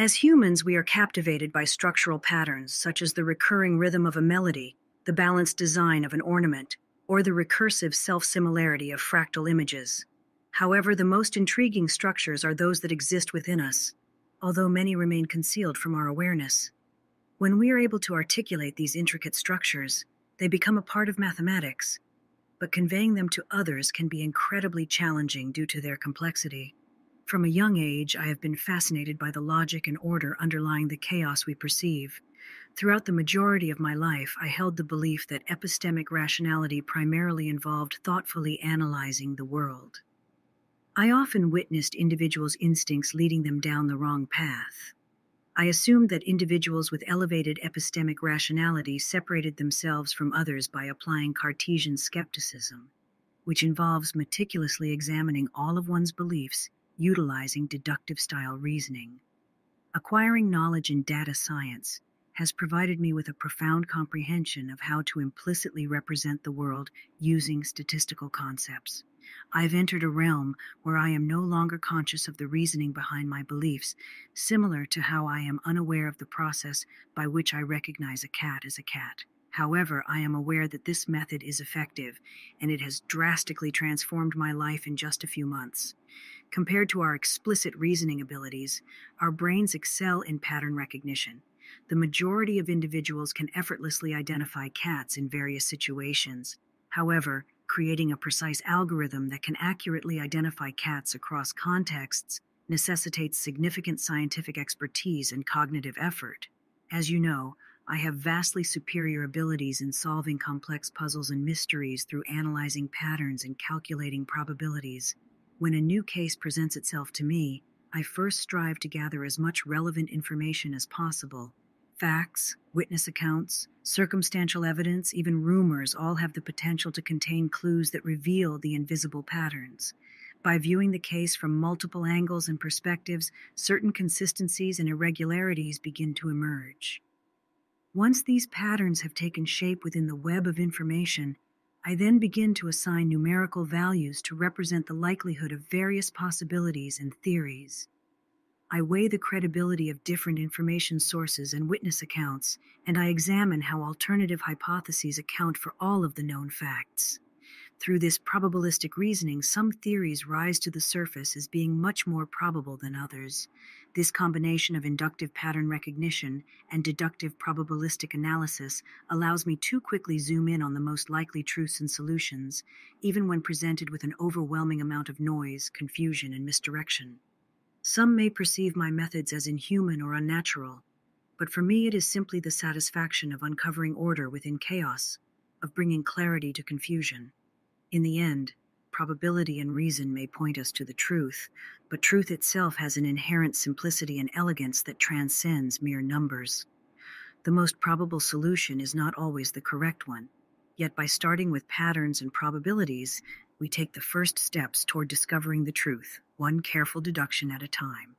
As humans, we are captivated by structural patterns such as the recurring rhythm of a melody, the balanced design of an ornament, or the recursive self-similarity of fractal images. However, the most intriguing structures are those that exist within us, although many remain concealed from our awareness. When we are able to articulate these intricate structures, they become a part of mathematics, but conveying them to others can be incredibly challenging due to their complexity. From a young age, I have been fascinated by the logic and order underlying the chaos we perceive. Throughout the majority of my life, I held the belief that epistemic rationality primarily involved thoughtfully analyzing the world. I often witnessed individuals' instincts leading them down the wrong path. I assumed that individuals with elevated epistemic rationality separated themselves from others by applying Cartesian skepticism, which involves meticulously examining all of one's beliefs utilizing deductive style reasoning. Acquiring knowledge in data science has provided me with a profound comprehension of how to implicitly represent the world using statistical concepts. I've entered a realm where I am no longer conscious of the reasoning behind my beliefs, similar to how I am unaware of the process by which I recognize a cat as a cat. However, I am aware that this method is effective, and it has drastically transformed my life in just a few months. Compared to our explicit reasoning abilities, our brains excel in pattern recognition. The majority of individuals can effortlessly identify cats in various situations. However, creating a precise algorithm that can accurately identify cats across contexts necessitates significant scientific expertise and cognitive effort. As you know, I have vastly superior abilities in solving complex puzzles and mysteries through analyzing patterns and calculating probabilities. When a new case presents itself to me, I first strive to gather as much relevant information as possible Facts, witness accounts, circumstantial evidence, even rumors all have the potential to contain clues that reveal the invisible patterns. By viewing the case from multiple angles and perspectives, certain consistencies and irregularities begin to emerge. Once these patterns have taken shape within the web of information, I then begin to assign numerical values to represent the likelihood of various possibilities and theories. I weigh the credibility of different information sources and witness accounts, and I examine how alternative hypotheses account for all of the known facts. Through this probabilistic reasoning, some theories rise to the surface as being much more probable than others. This combination of inductive pattern recognition and deductive probabilistic analysis allows me to quickly zoom in on the most likely truths and solutions, even when presented with an overwhelming amount of noise, confusion, and misdirection. Some may perceive my methods as inhuman or unnatural, but for me it is simply the satisfaction of uncovering order within chaos, of bringing clarity to confusion. In the end, probability and reason may point us to the truth, but truth itself has an inherent simplicity and elegance that transcends mere numbers. The most probable solution is not always the correct one, yet by starting with patterns and probabilities, we take the first steps toward discovering the truth, one careful deduction at a time.